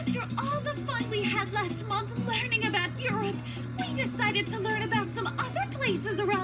After all the fun we had last month learning about Europe, we decided to learn about some other places around